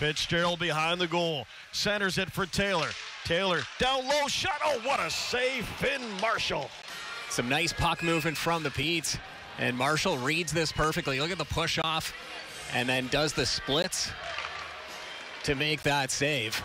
Fitzgerald behind the goal. Centers it for Taylor. Taylor down low shot. Oh, what a save, Finn Marshall. Some nice puck movement from the Petes. And Marshall reads this perfectly. Look at the push off and then does the splits to make that save.